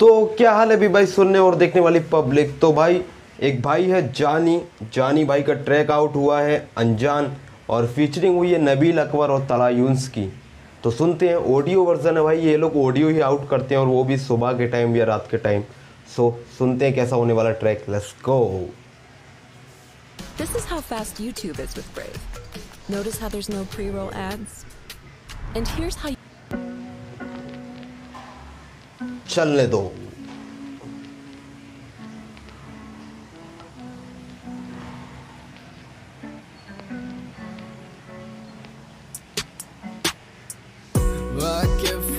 तो क्या हाल है भी भाई सुनने और देखने वाली पब्लिक तो भाई, एक भाई है जानी जानी भाई का ट्रैक आउट हुआ है अनजान और फीचरिंग हुई है नबील अकबर और तलायूंस की तो सुनते हैं ऑडियो वर्जन है भाई, ये लोग ऑडियो ही आउट करते हैं और वो भी सुबह के टाइम या रात के टाइम सो सुनते हैं कैसा होने वाला track let's go This is how fast YouTube is with Brave. Notice how there's no pre-roll ads? And here's how you चलने दो।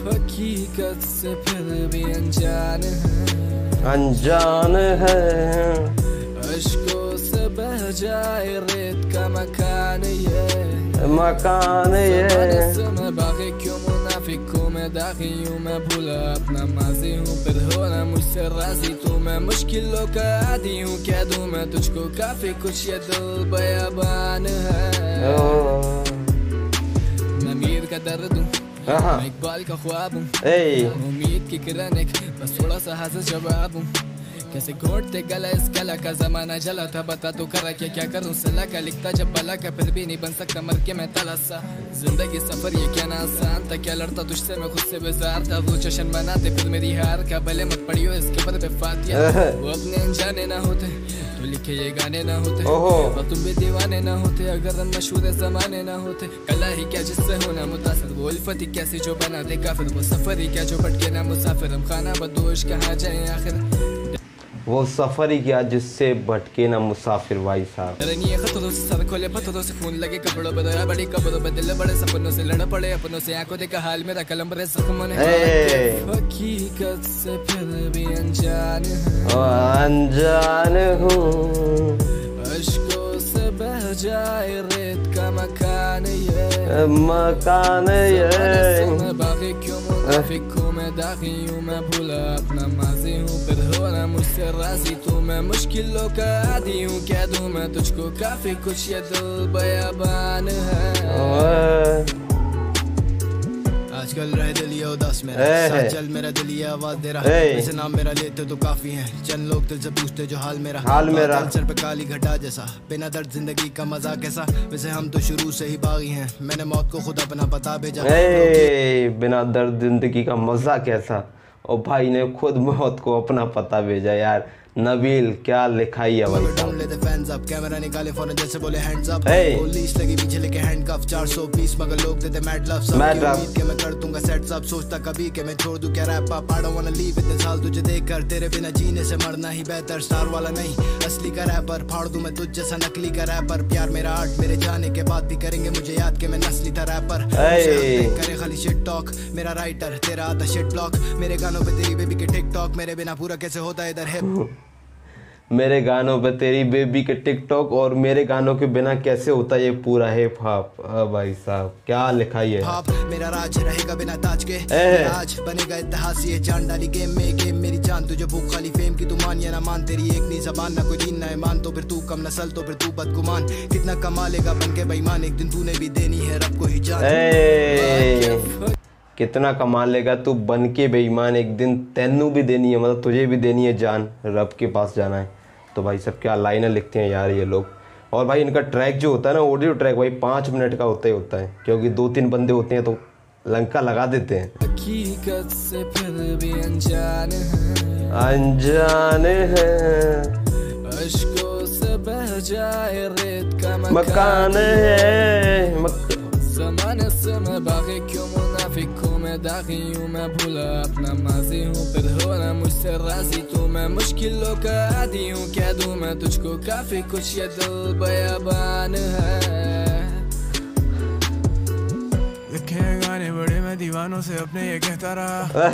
हकीकत से फिर भी अनजान है। अनजान है। अशकों से बह जाए रेत का मकान ये। मकान ये। बाकी क्यों मुनाफिक हूँ मैं दाखी हूँ मैं भूला अपना माजी हूँ फिर होना मुझसे राज़ी तू मैं मुश्किलों का आदि हूँ कह दूँ मैं तुझको काफ़ी कुछ ये दिल बयाबान है ओ, मैं कैसे घोटते गला इस कला का जमाना जला था बता तू करा क्या क्या करूँ सलाह का? लिखता जब बला का फिर भी नहीं बन सकता मर के मैं तलासा ज़िंदगी सफ़र ये क्या ना आसान था क्या लड़ता तुझसे? मैं खुद से बेजार था वो जश्न मनाते फिर मेरी हार का भले मत पड़ियो इसके पर पे फातिया। वो अपने अनजाने ना होते तो लिखे ये गाने ना होते। और तुम भी दीवाने ना होते अगर हम मशहूर जमाने ना होते। कला ही क्या जिससे होना मुतासर? वो उल्फत ही कैसी जो बना दे काफिर? वो सफ़र ही क्या जो भटके ना मुसाफिर? हम खाना बदोश कहाँ जाए आखिर? वो सफ़र ही किया जिससे भटके ना मुसाफिर भाई साहब। अनजान है। बह जाए रेत का मकान ये मकान ये बाकी क्यों मुनाफिक हूँ मैं दाखी हूँ मैं भूला अपना माजी हूँ फिर होना मुझसे राज़ी तू मैं मुश्किलों का आदि हूँ कह दूँ मैं तुझको काफ़ी कुछ ये दिल बयाबान है आजकल रहे दिल ये उदास मेरा। साथ चल मेरा दिल ये आवाज़ दे रहा। वैसे नाम मेरा लेते तो काफ़ी है। चंद लोग दिल से पूछते जो हाल मेरा। हाल मेरा। सर पे काली घटा जैसा। बिना दर्द ज़िंदगी का मज़ा कैसा? वैसे हम तो शुरू से ही बागी हैं। मैंने मौत को खुद अपना पता भेजा। बिना दर्द ज़िंदगी का मज़ा कैसा? और भाई ने खुद मौत को अपना पता भेजा यार। नबील क्या लिखाई है भाई साहब ढूंढ लेते फैंस अब कैमरा निकाले फ़ौरन जैसे बोले हैंड्स अप पुलिस लगी पीछे लेके हैंडकफ 420 मगर लोग देते मैड लव सब Mad की के मैं कर दूँगा सेट्स अप सोचता कभी कि मैं छोड़ दूँ क्या wrap up I don't wanna leave इतने साल तुझे देखकर तेरे बिना जीने से मरना ही बेहतर स्टार वाला नहीं। असली का रैपर फाड़ दूँ मैं तुझ जैसा नकली का रैपर प्यार मेरा आर्ट मेरे जाने के बाद भी करेंगे मुझे याद के मैं नस्ली था रैपर। करे खाली शिट टॉक मेरा राइटर तेरा आता शिट ब्लॉक मेरे गानों पे तेरी बेबी के टिकटॉक मेरे बिना पूरा कैसे होता है इधर हिप मेरे गानों पे तेरी बेबी के टिकटॉक और मेरे गानों के बिना कैसे होता ये पूरा हाँ भाई साहब क्या लिखाई है? हॉप मेरा राज रहेगा बिना ताज के। आज बनेगा इतिहास ये जान डाली गेम में गेम मेरी जान। तुझे भूख खाली फेम की तू मान या ना मान। तेरी एक नहीं जबान ना कोई दीन ना ईमान। तो फिर तू कम नस्ल तो फिर तू बदगुमान। कितना कमा लेगा बन के बेईमान? एक दिन तूने भी देनी है रब को ही जान। कितना कमा लेगा तू बन के बेईमान एक दिन तेनू भी देनी है मतलब तुझे भी देनी है जान रब के पास जाना है। तो भाई सब क्या लाइनें लिखते हैं यार ये लोग। और भाई इनका ट्रैक जो होता है ना ऑडियो ट्रैक भाई पाँच मिनट का होता ही होता है क्योंकि दो तीन बंदे होते हैं तो लंका लगा देते हैं। हकीकत से फिर भी अनजान है। अनजान है। अशकों से बह जाए रेत का मकान। है। मक... से मैं हूँ दाखी हूँ मैं भूला अपना माजी हूँ फिर होना मुझसे राज़ी तू मैं मुश्किलों का आदि हूँ कह दूँ मैं तुझको काफ़ी कुछ ये दिल बयाबान है गाने बड़े मैं दीवानों से अपने ये कहता रहा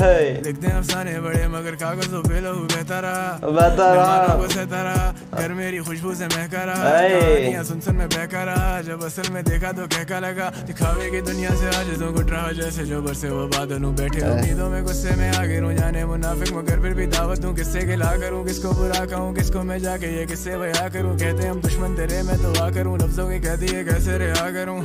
लिखते हैं अफसाने बड़े मगर कागजों पे लहू बहता रहा बता रहा। को सहता रहा घर मेरी खुशबू से महका रहा सुन सुन में बहका रहा जब असल में देखा तो कहका लगा दिखावे की दुनिया से आज तो गुट रहा जैसे जो बरसे वो बादलों बैठे। उम्मीदों में गुस्से में आगे रू जाने मुनाफिक मगर फिर भी दावत दूँ किससे गिला करूँ किसको बुरा कहूँ किसको मैं जाके ये किससे बया करूँ। कहते हम दुश्मन तेरे मैं तो आ करूँ लफ्जों की कह दिए कैसे रिहा करूँ?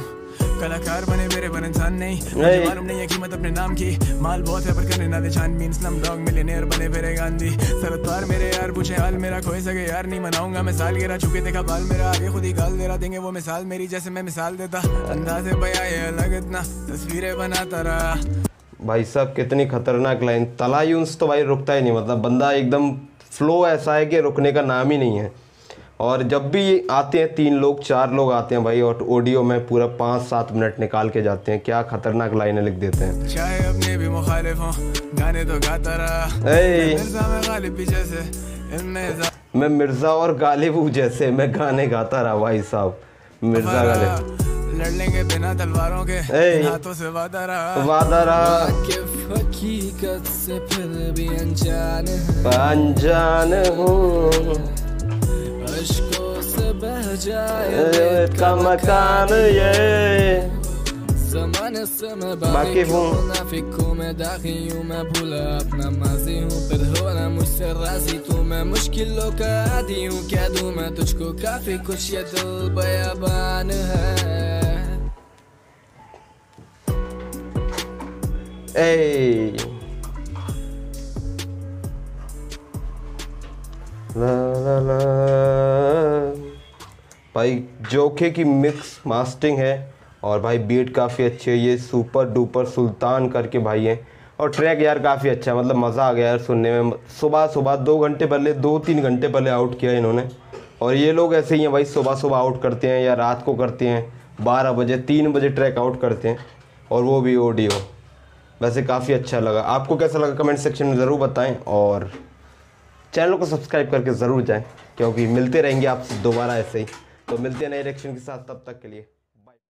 कलाकार बने मेरे बन इंसान नहीं। मुझे मालूम नहीं है कीमत अपने नाम की। माल बहुत है पर करने ना छानबीन। स्लम डॉग मिलियनेयर बने फिरे गांधी। सरदार मेरे यार पूछे हाल मेरा खोए सके यार नहीं मनाऊँगा मैं साल गिरा चुके देखा बाल मेरा आगे खुद ही गाल दे रहा देंगे वो मिसाल मेरी जैसे मैं मिसाल देता। अंदाजे बया ये अलग इतना तस्वीरें बनाता रहा। भाई साहब कितनी खतरनाक लाइन तलायुंस तो भाई रुकता ही नहीं मतलब बंदा एकदम फ्लो ऐसा है कि रुकने का नाम ही नहीं है। और जब भी आते हैं तीन लोग चार लोग आते हैं भाई और ऑडियो में पूरा पाँच सात मिनट निकाल के जाते हैं क्या खतरनाक लाइनें लिख देते हैं। चाहे अपने भी मुखालिफ गाने तो गाता रहा। में मिर्ज़ा और गालिब हूँ जैसे मैं गाने गाता रहा भाई साहब। मिर्ज़ा गालिब। लड़ लेंगे बिना तलवारों के। हाथों से वादा रहा। वादा रहा। हकीकत से फिर भी अनजान अनजान हूँ। अशकों से बह जाए का मकान ये। बाकी मैं दाखी हूँ मैं भूला अपना माजी हूँ फिर मुझसे राज़ी तू मैं मुश्किलों का आदि हूँ क्या दूँ मैं तुझको काफ़ी कुछ ये दिल बयाबान है ए ला ला ला भाई जोखे की मिक्स मास्टिंग है। और भाई बीट काफ़ी अच्छी है, ये सुपर डुपर सुल्तान करके भाई है। और ट्रैक यार काफ़ी अच्छा है मतलब मज़ा आ गया यार सुनने में। सुबह सुबह दो घंटे पहले, दो तीन घंटे पहले आउट किया इन्होंने। और ये लोग ऐसे ही हैं भाई, सुबह सुबह आउट करते हैं या रात को करते हैं, बारह बजे, तीन बजे ट्रैक आउट करते हैं। और वो भी ऑडियो वैसे काफ़ी अच्छा लगा। आपको कैसा लगा कमेंट सेक्शन में ज़रूर बताएँ और चैनल को सब्सक्राइब करके ज़रूर जाएँ, क्योंकि मिलते रहेंगे आपसे दोबारा ऐसे ही। तो मिलते हैं नए रिएक्शन के साथ, तब तक के लिए।